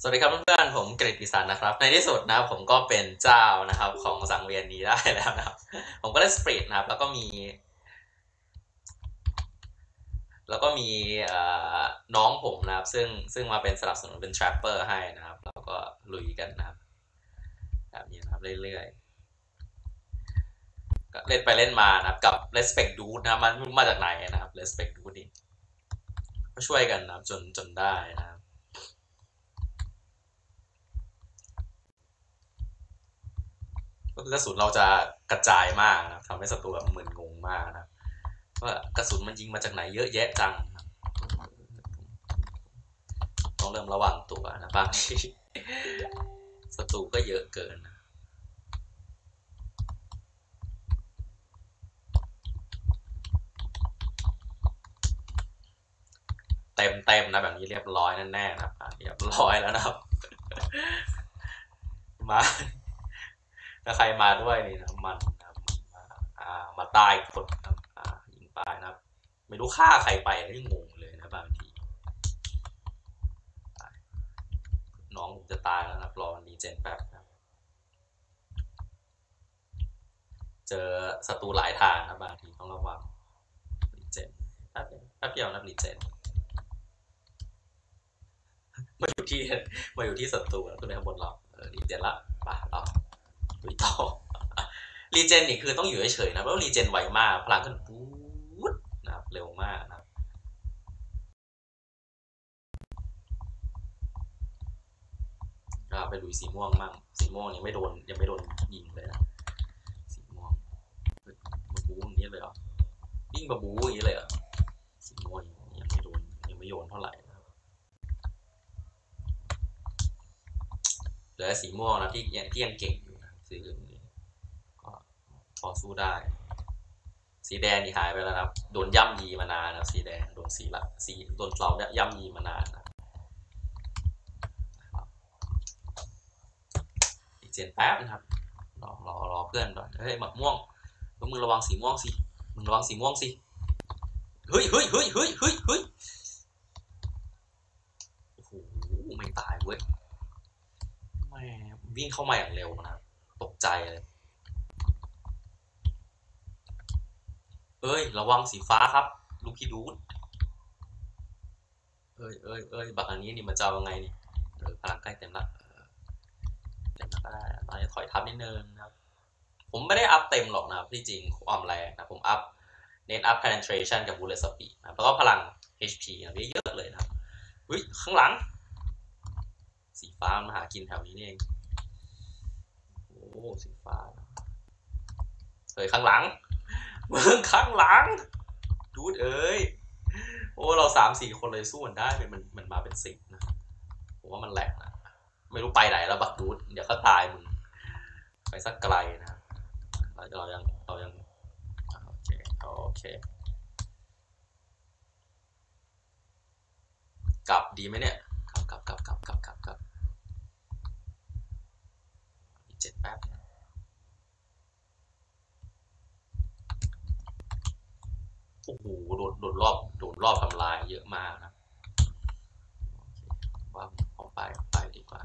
สวัสดีครับเพื่อนๆผมกฤษปิสันนะครับ ในที่สุดนะครับผมก็เป็นเจ้านะครับ ของสังเวียนนี้ได้แล้วนะครับ ผมก็เล่นสปริตนะครับ แล้วก็มี แล้วก็มีน้องผมนะครับ ซึ่งซึ่งมาเป็นสนับสนุนเป็นทรัปเปอร์ให้นะครับ แล้วก็ลุยกันนะครับแบบนี้นะครับเรื่อยๆก็เล่นไปเล่นมานะครับกับ respect dude นะมันมาจากไหนนะครับ respect dude นี่ก็ช่วยกันนะครับจนจนได้นะครับ กระสุนเราจะกระจายมากนะทำให้ศัตรูแบบมึนงงมากนะว่ากระสุนมันยิงมาจากไหนเยอะแยะจังต้องเริ่มระวังตัวนะบางทีศัตรูก็เยอะเกินนะเต็มเต็มนะแบบนี้เรียบร้อยแน่ๆนะเรียบร้อยแล้วนะครับ มา ถ้าใครมาด้วยนี่นะมันนะมาอ่ามาตายคนครับอ่ายิงตายนะครับ ไม่รู้ฆ่าใครไปนี่งงเลยนะบางทีน้องผมจะตายแล้วนะรอนีเจนแป๊บนะเจอศัตรูหลายทางนะบางทีต้องระวังรีเจนแป๊บแป๊บเดียวนะรีเจนมาอยู่ที่มาอยู่ที่ศัตรูแล้วตัวนี้ข้างบนเราเออรีเจนละไป่ะเรา ลุยต่อรีเจนนี่คือต้องอยู่เฉยๆนะเพราะรีเจนไวมาก พลังขึ้นปุ๊บนะครับเร็วมากนะครับไปลุยสีม่วงมั่งสีม่วงยังไม่โดนยังไม่โดนยิงเลยนะสีม่วงมาบูอย่างนี้เลยเหรอวิ่งมาบูอย่างนี้เลยเหรอสีม่วงยังไม่โดนยังไม่โยนเท่าไหร่เหลือสีม่วงนะที่ยังที่ยังเก่ง สีเหลืองนี้ก็พอสู้ได้ สีแดงนี่หายไปแล้วครับ โดนย่ำยีมานานนะสีแดง โดนสีละสีโดนเราเนี่ยย่ำยีมานานนะอีกเจนแป๊บนะครับ รอรอรอเพื่อนก่อนเฮ้ยหมักม่วงมึงระวังสีม่วงสิ มึงระวังสีม่วงสิ เฮ้ยเฮ้ยเฮ้ยเฮ้ยเฮ้ยเฮ้ยโอ้โห ไม่ตายเว้ยแม่วิ่งเข้ามาอย่างเร็วนะ ตกใจเลย เอ้ย ระวังสีฟ้าครับ ลูกพี่ดูดเอ้ยเอ้ยเอ้ยบักอันนี้นี่มันจะเอาไงนี่เออพลังใกล้เต็มละเต็มละก็ได้ตอนนี้ถอยทับนิดนึงนะครับ ผมไม่ได้อัพเต็มหรอกนะที่จริงความแรงนะผมอัพเน้นอัพ penetration กับ bullet speed นะแล้วก็พลัง HP นะเยอะเลยนะครับอุ้ยข้างหลัง สีฟ้ามาหากินแถวนี้นี่เอง สีฟ้าเฮ้ยข้างหลังเมึงข้างหลัง ดูดเอ้ย โอ้ เราสามสี่คนเลยสู้มันได้เป็นมันมันมาเป็นสิบนะ ผมว่ามันแหลกนะ ไม่รู้ไปไหนแล้วบักดูด เดี๋ยวก็ตายมึง ไปสักไกลนะเราเรายังเรายัง โอเค โอเค กลับดีไหมเนี่ย กลับกลับกลับกลับกลับกลับ เจ็ดแป๊บโอ้โหโดนโดนรอบโดนรอบทำลายเยอะมากนะว่าออกไปไปดีกว่า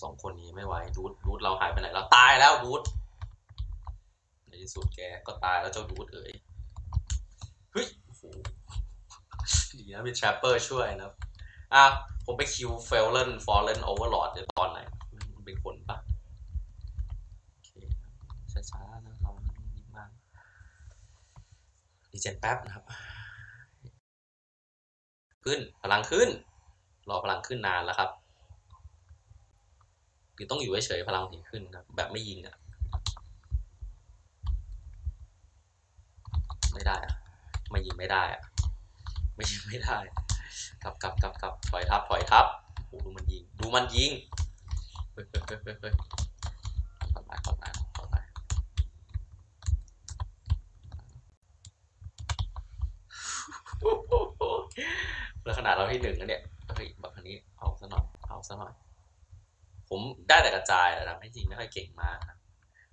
สองคนนี้ไม่ไหวดูดดูดเราหายไปไหนเราตายแล้วดูดในที่สุดแกก็ตายแล้วเจ้าดูดเอ๋ยเฮ้ยโอ้โหดีนะมีทรปเปอร์ช่วยนะอะผมไปคิวเฟลเลนฟอลเลนโอเวอร์ลอดในตอนไหน เป็นคนปะโอเคช้าๆนะเรานิ่งมากดีเจนแป๊บนะครับ ขึ้นพลังขึ้น รอพลังขึ้นนานแล้วครับคือต้องอยู่เฉยๆพลังถึงขึ้นนะแบบไม่ยิงอะไม่ได้อะไม่ยิงไม่ได้อะไม่ยิงไม่ได้กลับกลับกลับกลับถอยทับถอยทับโอ้ดูมันยิง ดูมันยิง ฮ้ยเฮ้ยเฮ้ยเฮ้ยเฮ้ยเข้าไปเข้าไปเข้าไปแล้วขนาดเราที่หนึ่งแล้วเนี่ยเฮ้ยแบบนี้เอาซะหน่อยเอาซะหน่อย ผมได้แต่กระจายแต่ทำให้จริงไม่ค่อยเก่งมากนะ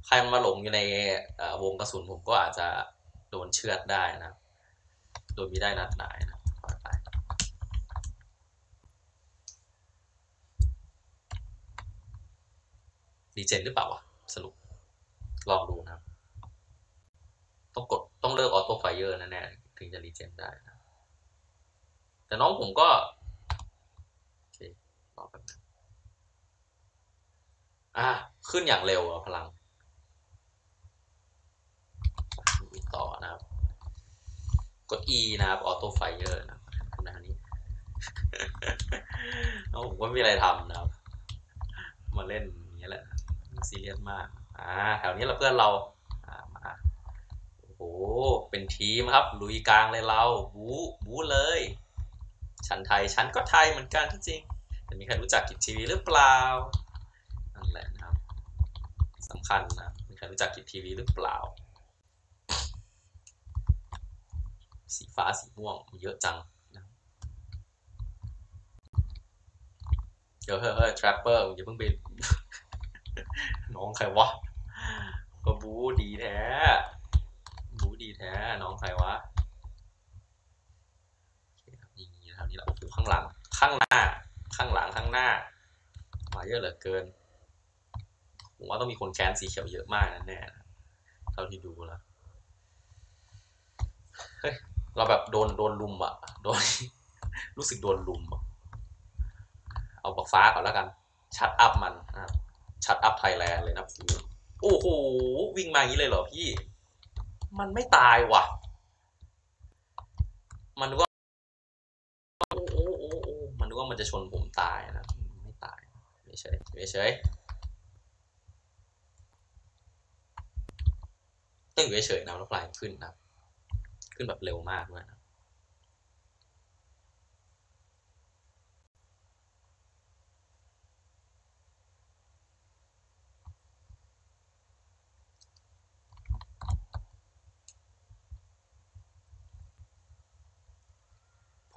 ใครมาหลงอยู่ในวงกระสุนผมก็อาจจะโดนเชือดได้นะ โดยมีได้นัดหนายนะไป regen หรือเปล่าวะสรุป ลองดูนะครับ ต้องกดต้องเลิก auto fire แน่ๆถึงจะ regen ได้นะแต่น้องผมก็โอเครอแป๊บนึงอะขึ้นอย่างเร็วอะพลังต่อนะครับ กด E นะครับออโต้ไฟเออร์นะครับคุณนะนี้แล้วผมก็ไม่มีอะไรทำนะครับ มาเล่นอย่างนี้แหละ ซีเรียสมากอ่าแถวนี้เราเพื่อนเราอ่ามาโอ้โหเป็นทีมครับ ลุยกลางเลยเราบู๊บู๊เลยฉันไทยฉันก็ไทยเหมือนกันที่จริงแต่มีใครรู้จักกิจทีวีหรือเปล่านั่นแหละนะครับสำคัญนะมีใครรู้จักกิจทีวีหรือเปล่า สีฟ้าสีม่วงเยอะจังเดี๋ยวเฮ้ยเฮ้ยทรัปเปอร์อย่าเพิ่งไป น้องใครวะ ก็บูดีแท้ บูดีแท้ น้องใครวะอเคครับนี่นะครับนี่แหละโอ้ข้างหลัง ข้างหน้า ข้างหลัง ข้างหน้า มาเยอะเหลือเกิน ผมว่าต้องมีคนแคนสีเขียวเยอะมากแน่ๆนะเท่าที่ดูแล้วเฮ้ย เราแบบโดนโดนลุมอะโดน รู้สึกโดนลุมอะเอาบักฟ้าก่อนแล้วกัน shut up มันนะครับ shut up Thailand เลยนะโอ้โห วิ่งมาอย่างนี้เลยเหรอพี่ มันไม่ตายว่ะ มันว่าโอ้โอ้โอ้โอ้มันว่ามันจะชนผมตายนะ ไม่ตายไม่เฉยไม่เฉยต้องอยู่เฉยๆนะแล้วปลายขึ้นนะ ขึ้นแบบเร็วมากด้วยนะ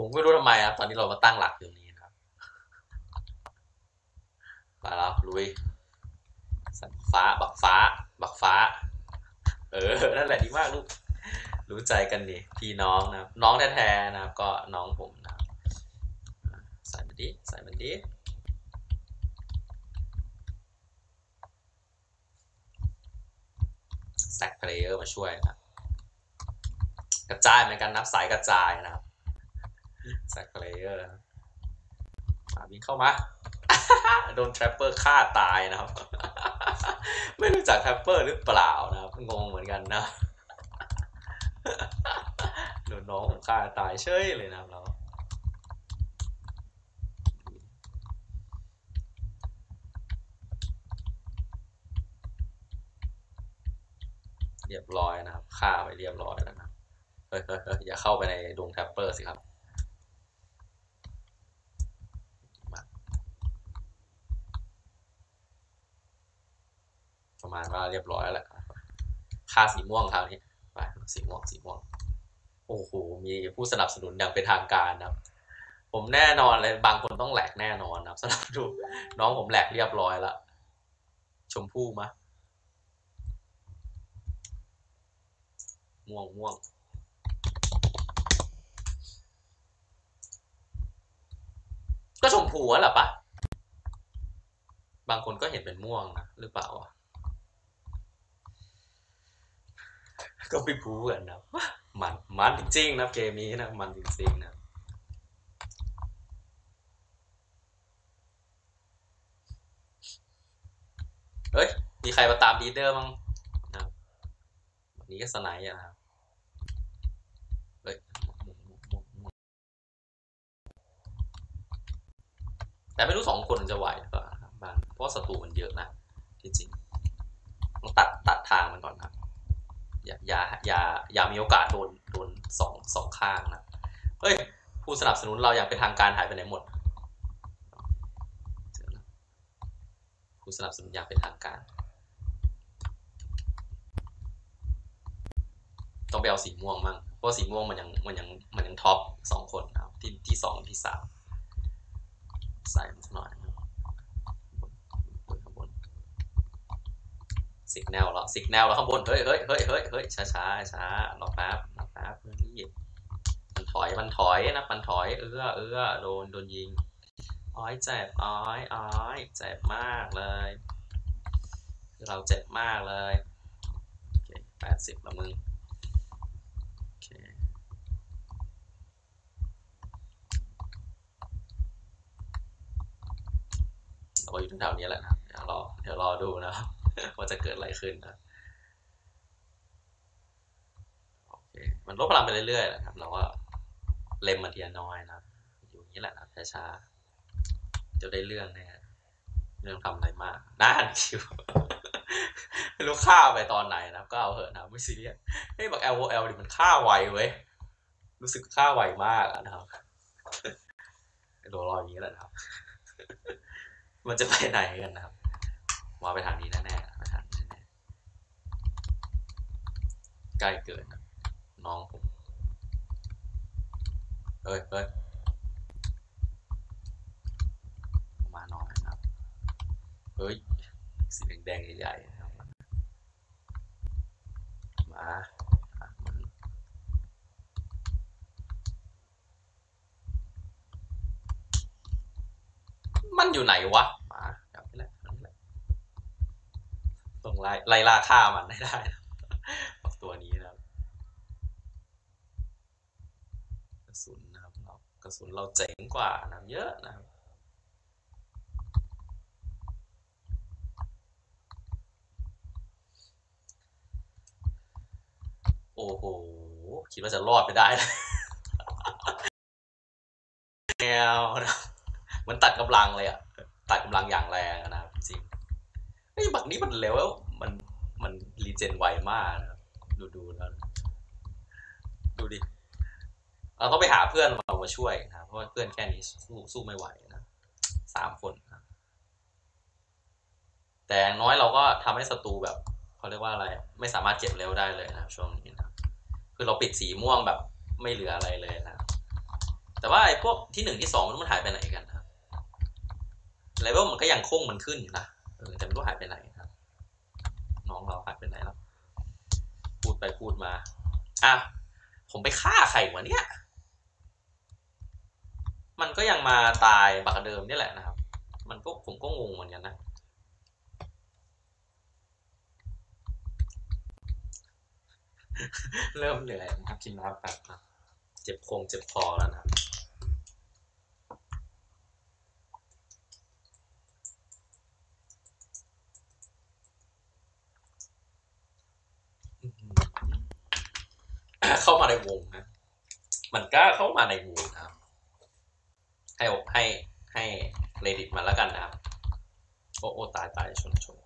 ผมไม่รู้ทำไมครับ ตอนนี้เรามาตั้งหลักอยู่นี้นะครับมาแล้วลุยสันฟ้า บักฟ้า บักฟ้า เออ นั่นแหละดีมากลูก รู้ใจกันดิพี่น้องนะครับ น้องแท้ๆนะครับ ก็น้องผมนะครับใส่มันดิใส่มันดิแซกเพลเยอร์มาช่วยนะครับ กระจายเหมือนกันนับสายกระจายนะครับ แซกเลเยอร์มาวิ่งเข้ามา โดน trapper ฆ่าตายนะครับ ไม่รู้จัก trapper หรือเปล่านะครับงงเหมือนกันนะโดนน้องผมฆ่าตายเฉยเลยนะครับเราเรียบร้อยนะครับฆ่าไปเรียบร้อยแล้วนะ เฮ้ยเฮ้ยอย่าเข้าไปในดงแทปเปอร์สิครับ ประมาณว่า เรียบร้อยแล้วแหละค่าสีม่วงคราวนี้ไปสีม่วงสีม่วงโอ้โหมีผู้สนับสนุนอย่างเป็นทางการนะครับ ผมแน่นอนเลยบางคนต้องแหลกแน่นอนนะครับสำหรับดูน้องผมแหลกเรียบร้อยแล้วชมพู่มะม่วงม่วงก็ชมพูแหละปะ บางคนก็เห็นเป็นม่วงนะหรือเปล่าอะ ก็ไปพูกันนะมันมันจริงๆนะเกมนี้นะมันจริงๆนะเฮ้ย มีใครมาตามลีเดอร์มั้งนะวันนี้ก็สไนด์อะนะครับเฮ้ยแต่ไม่รู้สองคนจะไหวหรือเปล่าครับบางเพราะศัตรูมันเยอะนะที่จริงต้องตัดตัดทางมันก่อนครับ อย่าอย่าอย่าอย่ามีโอกาสโดนโดนสองสองข้างนะเฮ้ยผู้สนับสนุนเราอย่างเป็นทางการหายไปไหนหมดผู้สนับสนุนอย่างเป็นทางการ ต้องไปเอาสีม่วงมั่งเพราะสีม่วงมันยังมันยังมันยัง top สองคนนะครับที่ที่สองที่สามใส่มันสักหน่อยนะครับบนข้างบน signal แล้ว signal แล้วข้างบนเฮ้ยเฮ้ยเฮ้ยเฮ้ยเฮ้ยช้าช้าช้ารอแป๊บรอแป๊บนี่มันถอยมันถอยนะมันถอยเอื้อเอื้อโดนโดนยิงอ้อยเจ็บอ้อยอ้อยเจ็บมากเลยเราเจ็บมากเลยโอเคแปดสิบละมึงโอเคเราอยู่แถวนี้แหละนะเดี๋ยวรอเดี๋ยวรอดูนะครับ ว่าจะเกิดอะไรขึ้นนะโอเคมันลดพลังไปเรื่อยๆนะครับ เราก็เล็มมาทีละน้อยนะอยู่อย่างนี้แหละนะช้าๆจะได้เรื่องแน่เรื่องทำอะไรมากน่านคิวไม่รู้ฆ่าไปตอนไหนนะครับก็เอาเหอะนะไม่ซีเรียสไอ้ยบัก L O L ดิมันฆ่าไวเว้ยรู้สึกฆ่าไวมากนะครับโดนรออย่างนี้แหละนะครับ มันจะไปไหนกันนะครับ ว่าไปทางนี้แน่ๆไปทางนี้แน่ๆใกล้เกินน้องผมเฮ้ยเฮ้ยมาน้อยนะครับ เฮ้ย สีแดงๆใหญ่ๆนะครับ มามันอยู่ไหนวะ มาจับนี่แหละอันนี้แหละต้อง ไล่ไล่ล่าฆ่ามันให้ได้กับตัวนี้นะครับกระสุนนะครับเรากระสุนเราเจ๋งกว่านะเยอะนะครับโอ้โห คิดว่าจะรอดไปได้นะแนวนะมันตัดกำลังเลยอะตัดกำลังอย่างแรงนะครับจริงไอ้บักนี้มันเร็ว มันรีเจนไวมากนะครับดูดูแล้วดูดิเราต้องไปหาเพื่อนเรามาช่วยนะเพราะว่าเพื่อนแค่นี้สู้สู้ไม่ไหวนะสามคนนะแต่น้อยเราก็ทำให้ศัตรูแบบเขาเรียกว่าอะไร ไม่สามารถเก็บเร็วได้เลยนะช่วงนี้นะคือเราปิดสีม่วงแบบไม่เหลืออะไรเลยนะแต่ว่าไอ้พวกที่หนึ่งที่สองมันหายไปไหนกันนะเลเวลมันก็ยังคงมันขึ้นอยู่นะแต่ไม่รู้หายไปไหน เราหายไปไหนแล้ว พูดไปพูดมา อะ ผมไปฆ่าใครวะเนี่ย มันก็ยังมาตายบักเดิมนี่แหละนะครับ มันก็ผมก็งงเหมือนกันนะ เริ่มเหนื่อยนะครับกินน้ำแป๊บเจ็บคงเจ็บคอแล้วนะครับ เข้ามาในวงนะ มัน กล้าเข้ามาในวงนะครับ ให้ให้ให้เครดิตมันแล้วกันนะครับ โอ้โอตายตายชนชน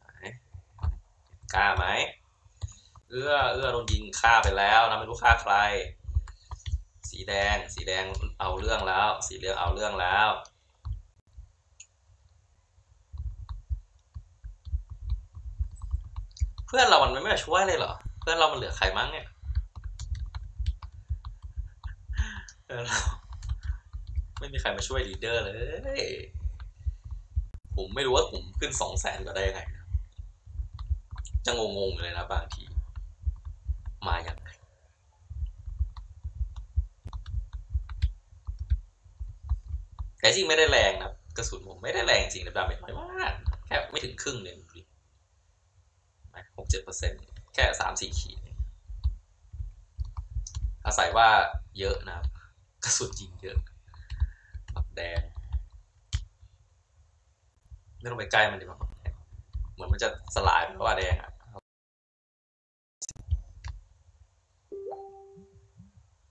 ไหนกล้าไหม เอื้อ เอื้อโดนยิงฆ่าไปแล้วนะไม่รู้ฆ่าใคร สีแดง สีแดงเอาเรื่องแล้ว สีเหลืองเอาเรื่องแล้ว พื่อนเรามันไม่มาช่วยเลยเหรอ เพื่อนเรามันเหลือใครมั้งเนี่ยเพื่อนเราไม่มีใครมาช่วยลีดเดอร์เลย ผมไม่รู้ว่าผมขึ้นสองแสนก็ได้ยังไงจะงงๆเลยนะบางที มาอย่างไรแต่จริงไม่ได้แรงนะกระสุนผมไม่ได้แรงจริงนะ damage น้อยมากแค่ไม่ถึงครึ่งเลยดูดิ กเจ็ดเปอร์เซ็นแค่สามสี่ขีด อาศัยว่าเยอะนะครับ กระสุนยิงเยอะปักแดง ไม่ต้องไปใกล้มันดีกว่าเหมือนมันจะสลายเพราะว่าแดงอะ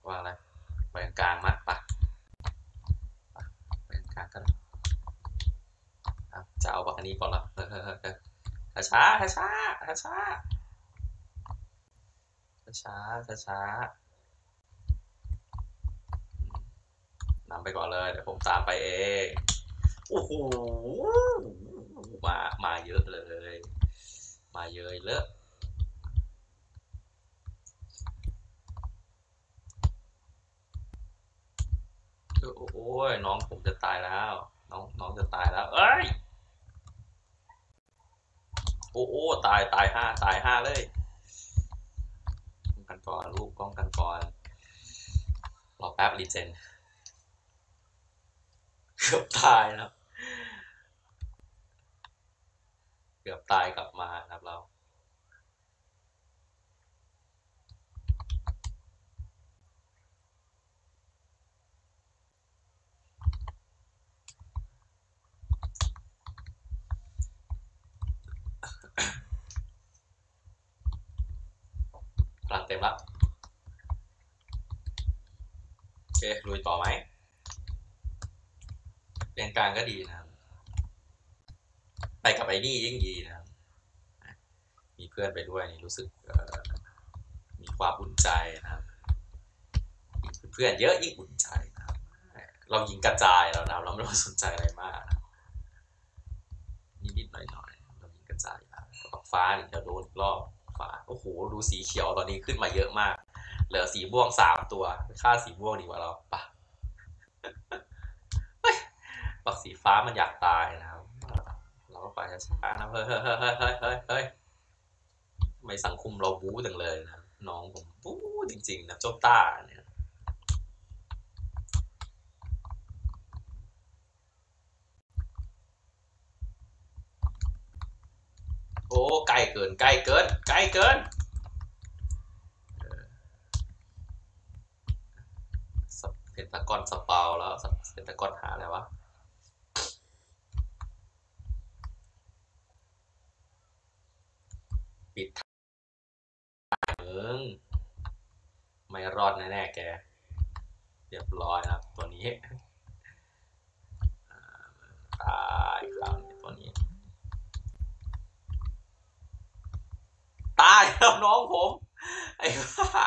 ว่าอะไรไปกลางมาปะไปกลางกันจะเอาบักอันนี้ก่อนละ เออเออเออช้าช้าช้าช้าช้าช้าช้านำไปก่อนเลยเดี๋ยวผมตามไปเองโอ้โหมามาเยอะเลย มาเยอะเลอะโอ้ยน้องผมจะตายแล้ว น้องน้องจะตายแล้ว เอ้ย อ้โอ้ตายตายห้าตายห้าเลยป้องกันก่อนลูกป้องกันก่อนรอแป๊บรีเจนเกือบตายนะครับ เกือบตายกลับมาครับเรา พลังเต็มละโอเคลุยต่อไหมเรียนกลางก็ดีนะครับ ไปกับไอ้นี่ยิ่งดีนะครับ มีเพื่อนไปด้วยนี่รู้สึกมีความอุ่นใจนะครับมีเพื่อนเยอะยิ่งอุ่นใจนะครับ เรายิงกระจายแล้วนะเราไม่ต้องสนใจอะไรมากนะครับนิดๆหน่อยๆเรายิงกระจายแล้วก็ ฟ้านี่เดี๋ยวโดนอีกรอบฟ้าโอ้โหดูสีเขียวตอนนี้ขึ้นมาเยอะมาก เหลือสีม่วงสามตัว ค่าสีม่วงดีกว่าเราปะปักสีฟ้ามันอยากตายนะครับเราก็ไปช้าๆนะเฮ้ยเฮ้ยเฮ้ยเฮ้ยเฮ้ยเฮ้ยทำไม่สังคมเราบู๊จังเลยนะน้องผมบู๊จริง ๆ นะเจ้าต้าเนี่ย โอ้ใกล้เกินใกล้เกินใกล้เกินเออสเปเพนตากอนสปาวแล้วเพนตากอนหาอะไรวะปิดทางมึงไม่รอดแน่ๆแก เรียบร้อยนะครับตัวนี้ตายคราวนี้ตัวนี้ ตายแล้วน้องผม ไอ้บ้า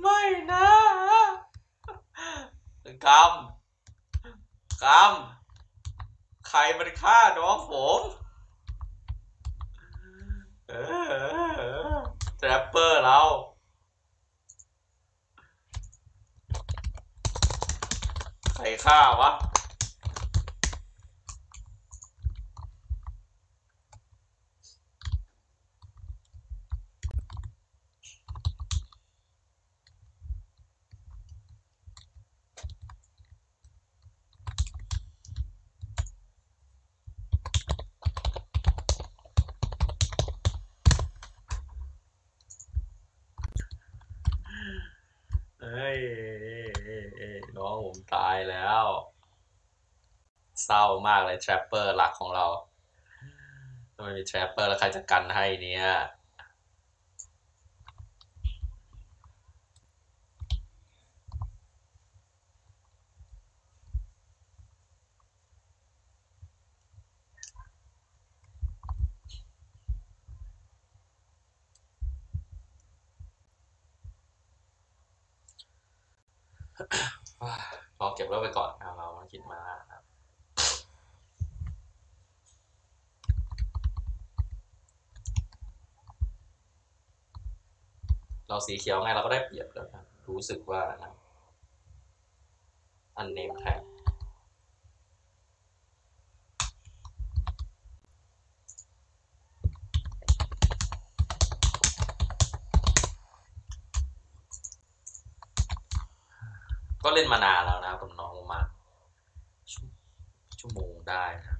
ไม่นะกรรมกรรมใครมันฆ่าน้องผมเออแรปเปอร์เราใครฆ่าวะ เอ้ยเอ้ยเอ้ยเอ้ยน้องผมตายแล้ว เศร้ามากเลยแทรปเปอร์หลักของเราถ้าไม่มี trapper แล้วใครจะกันให้เนี่ยพอเก็บไว้ไปก่อนนะเราม่คิดมากครับ เราสีเขียวไงเราก็ได้เปรียบแล้วนะรู้สึกว่านะอันเนมแท็กก็เล่นมานานแล้วนะกับน้องประมาณชั่วโมงได้นะ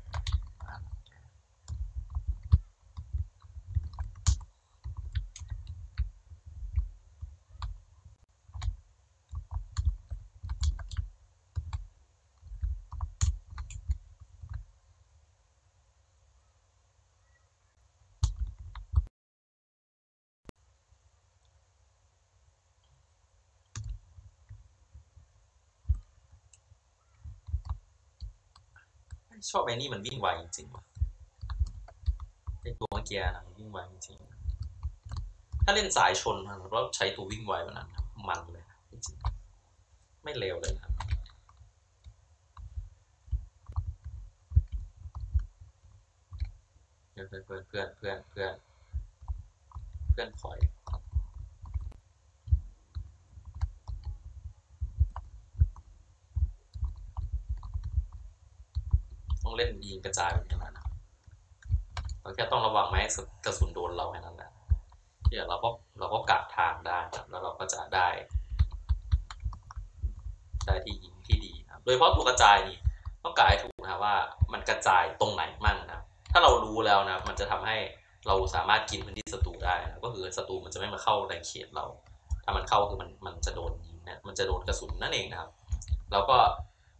ชอบไอ้นี่มันวิ่งไวจริงๆว่ะไอตัวเมื่อกี้นะมันวิ่งไวจริง ถ้าเล่นสายชนนะเราใช้ตัววิ่งไวแบบนั้นมันเลยจริงไม่เร็วเลยนะเพื่อนเพื่อนเพื่อนเพื่อนเพื่อนเพื่อนถอย ต้องเล่น ยิงกระจายแบบนี้นะเราแค่ต้องระวังไม่ให้กระสุนโดนเราแค่นั้นแหละเดี๋ยวเราก็เราก็กัดทางได้ครับแล้วเราก็จะได้ ได้ที่ยิงที่ดีครับโดยเฉพาะตัวกระจายนี่ต้องกายถูกนะว่ามันกระจายตรงไหนมั่งนะถ้าเรารู้แล้วนะมันจะทำให้เราสามารถกินพื้นที่ศัตรูได้นะก็คือศัตรูมันจะไม่มาเข้าในเขตเรา ถ้ามันเข้าคือมันมันจะโดนยิงนะมันจะโดนกระสุนนั่นเองนะครับ แล้วก็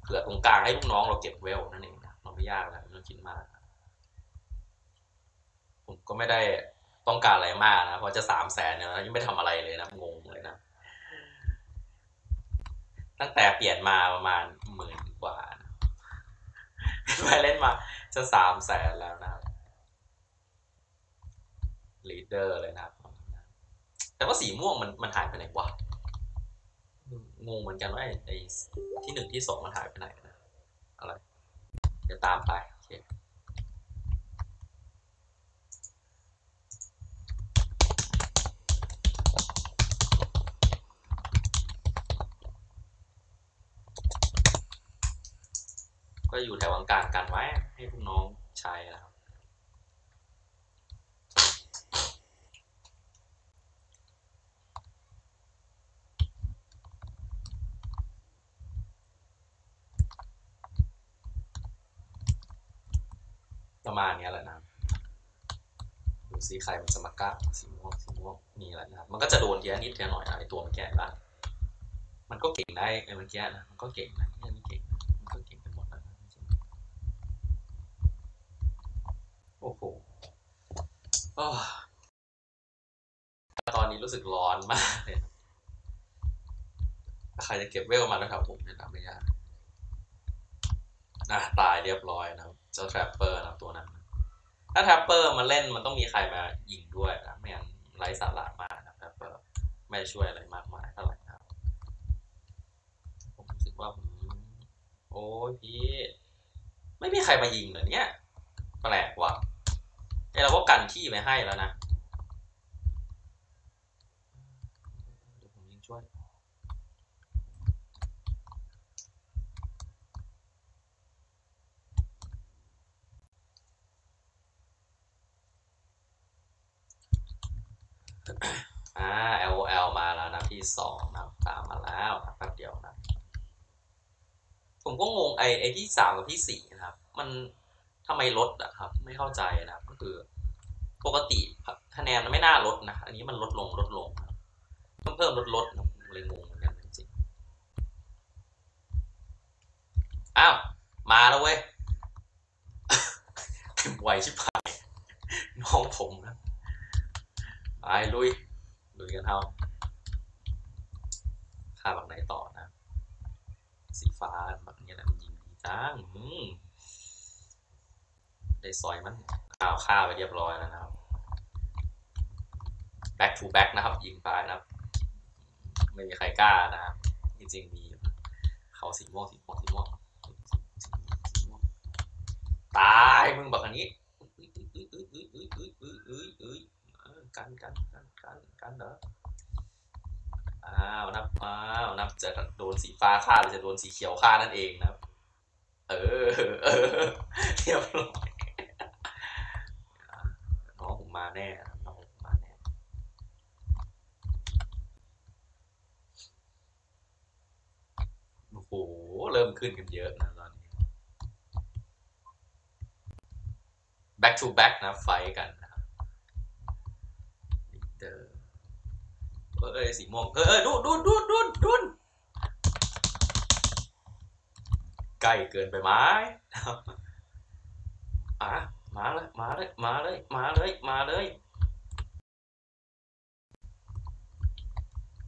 เผื่อตรงกลางให้ลูกน้องเราเก็บเวลนั่นเอง ไม่ยากนะไม่ต้องคิดมาก ผมก็ไม่ได้ต้องการอะไรมากนะเพราะจะสามแสนเนี่ยนะยังไม่ทำอะไรเลยนะงงเลยนะ ตั้งแต่เปลี่ยนมาประมาณหมื่นกว่าไปเล่นมาจะสามแสนแล้วนะครับลีดเดอร์เลยนะครับ แต่ว่าสีม่วงมันมันหายไปไหนวะงงเหมือนกันว่าไอ้ที่หนึ่งที่สองมันหายไปไหนนะ จะตามไปโอเคก็อยู่แถวกลางกันไว้ให้พวกน้องใช้นะค ประมาณนี้แหละนะดูสีใครมันจะมากล้าสีม่วงสีม่วงนี่แหละนะมันก็จะโดนเทียนิดเทียหน่อยนะไอตัวมันแก่บ้างมันก็เก่งได้ไอ้เมื่อกี้นะมันก็เก่งนะเนี่ยนี่เก่งมันก็เก่งไปหมดแล้วนะโอ้โหตอนนี้รู้สึกร้อนมากเลยใครจะเก็บเวลมาแล้วครับผมแนะนำไม่ยากนะตายเรียบร้อยนะครับ เจ้า trapper นะตัวนั้น ถ้า trapper มาเล่นมันต้องมีใครมายิงด้วยนะไม่งั้นไร้สาระมากนะ trapper ไม่ช่วยอะไรมากมายเท่าไหร่ครับผมรู้สึกว่าผมโอ้ยพี่ไม่มีใครมายิงเหรอเนี่ยแปลกว่ะไอเราก็กันที่ไปให้แล้วนะ เดี๋ยวผมยิงช่วย อ่า LOL มาแล้วนะที่สองนะตามมาแล้วนะแป๊บเดียวนะ ผมก็งงไอ้ไอ้ที่สามกับที่สี่นะครับ มันทำไมลดอะครับ ไม่เข้าใจนะครับ ก็คือ ปกติคะแนนมันไม่น่าลดนะ อันนี้มันลดลงลดลงครับเพิ่มเพิ่มลดลดนะผมเลยงงเหมือนกันจริงอ้าวมาแล้วเว้ยไวชิบหายน้องผมนะ ไปลุย ลุยกันเท่าค่าบักไหนต่อนะ สีฟ้าแบักนี้แหละมันยิงดีจังได้ซอยมันข้าวข้าไปเรียบร้อยแล้วนะครับ back to back นะครับ ยิงไปนะครับ ไม่มีใครกล้านะครับจริงๆมีเขาสีม่วงสีม่วงสีม่วงตายมึงแบอกอันนี้ กันกันกันกันกันเหรออ้าวนับอ้าวนับจะโดนสีฟ้าฆ่าหรือจะโดนสีเขียวฆ่านั่นเองนะครับ เออเออเรียบร้อยน้องผมมาแน่น้องผมมาแน่โอ้โหเริ่มขึ้นกันเยอะนะตอนนี้ back to back นะไฟกัน เดอร์ เออเออสีม่วง เออเออดูดูดูดูดูใกล้เกินไปไหมอะมาเลย มาเลย มาเลย มาเลย มาเลย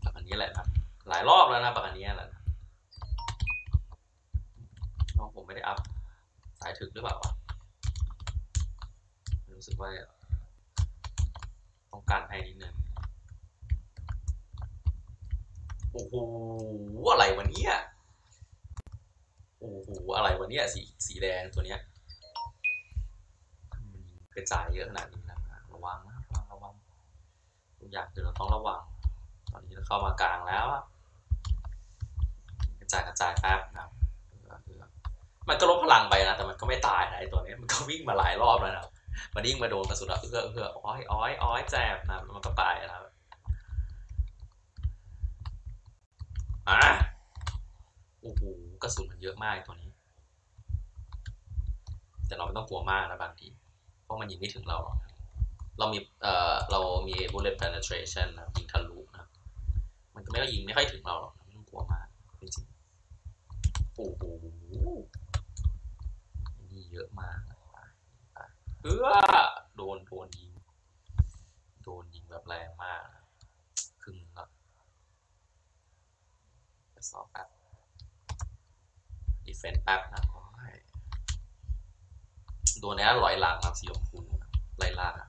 ปากอันนี้แหละครับ หลายรอบแล้วนะปากอันนี้แหละนะน้องผมไม่ได้อัพ สายถึกหรือเปล่าวะรู้สึกว่า ต้องการให้นิดนึงโอ้โหอะไรวะเนี่ยโอ้โหอะไรวะเนี่ยสีสีแดงตัวเนี้ยกระจายเยอะขนาดนี้นะระวังนะระวังระวังทุกอย่างคือเราต้องระวัง ตอนนี้เราเข้ามากลางแล้วอะกระจายกระจายแป๊บนะครับมันก็ลดพลังไปนะแต่มันก็ไม่ตายนะไอตัวนี้มันก็วิ่งมาหลายรอบแล้วนะ มันยิ่งมาโดนกระสุนอะเอื้อเอื้ออ้อยอ้อยอ้อยแจบนะมันก็ตายนะครับอะโอ้โหกระสุนมันเยอะมากตัวนี้ แต่เราไม่ต้องกลัวมากนะบางทีเพราะมันยิงไม่ถึงเราหรอกเรามีเอ่อเรามี bullet penetration นะยิงทะลุนะมันก็ไม่ก็ยิงไม่ค่อยถึงเราหรอกไม่ต้องกลัวมากจริงๆโอ้โหนี่เยอะมาก เออโดนโดนยิง โดนยิงแบบแรงมากครึ่งละไปสอบแป๊บดีเฟนแป๊บนะโอ้ยโดนนี้ลอยหลังครับสีชมพูนะไล่ล่า เ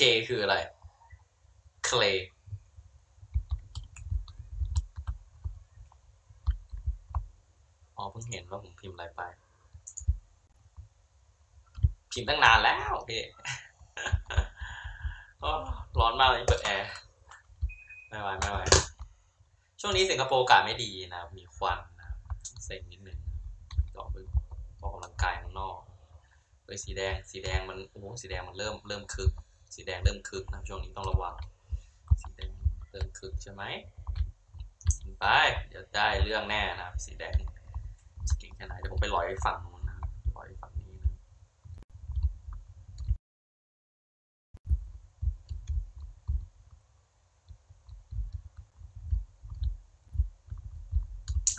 คคืออะไรเคลอ๋อเพิ่งเห็นว่าผมพิมพ์อะไรไป พิมพ์ตั้งนานแล้วพี่ร้อนมากเลยเปิดแอร์ ไม่ไหวไม่ไหว ช่วงนี้สิงคโปร์อากาศไม่ดีนะ มีควันนะเซ็งนิดนึงก็ออกไปออกกำลังกายข้างนอกเฮ้ยสีแดง สีแดงมัน โอ้โหสีแดงมันเริ่มเริ่มคึก สีแดงเริ่มคึกนะช่วงนี้ต้องระวัง สีแดงเริ่มคึกใช่ไหมไปเดี๋ยวได้เรื่องแน่นะสีแดงเก่งแค่ไหนเดี๋ยวผมไปลอยฝั่งนู้นนะลอยฝั่งนี้นะ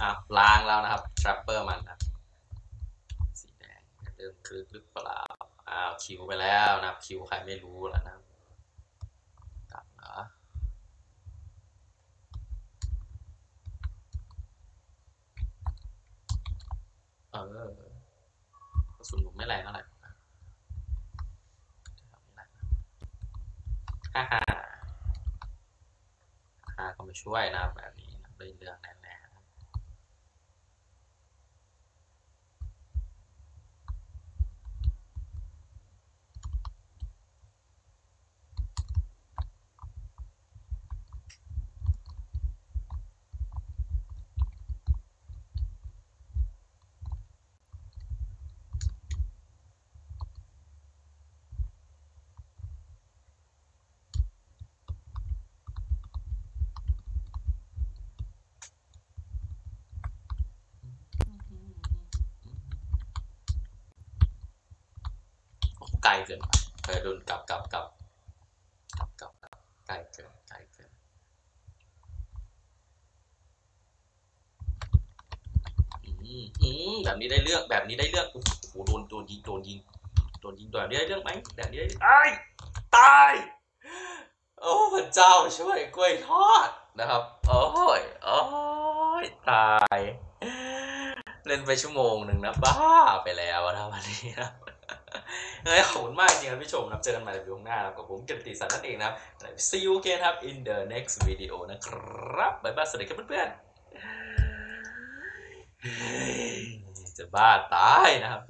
อะล้างแล้วนะครับทรัปเปอร์มันนะสีแดงเริ่มคึกหรือเปล่า อ้าวคิวไปแล้วนะครับคิวใครไม่รู้แล้วนะครับกลับเหรอเออกระสุนผมไม่แรงเท่าไหร่ฮ่าฮ่าฮ่าก็มาช่วยนะครับแบบนี้นะได้เรื่องแน่ๆนะครับ โอ้โหไก ลเกินไปเคยโดนกลับกลับกลับกลับกลับกลับไกลเกินไกลเกินอืมอืมแบบนี้ได้เลือกแบบนี้ได้เลือกโอ้โหโดนโดนยิงโดนยิงโดนยิงแบบนี้ได้เลือกไหมแบบนี้ได้ไอ้ายตายโอ้พระเจ้าช่วยกล้วยทอดนะครับโอ้ยโอ้ยตาย เล่นไปชั่วโมงหนึ่งนะบ้าไปแล้วนะวันนี้นะ ขอบคุณมากจริงครับพี่ชมนะครับเจอกันใหม่ในวิดีโอหน้ากับผมกิตติสันนั่นเองนะครับ see you again ครับ in the next video นะครับบ๊ายบายสวัสดีครับเพื่อนๆจะบ้าตายนะครับ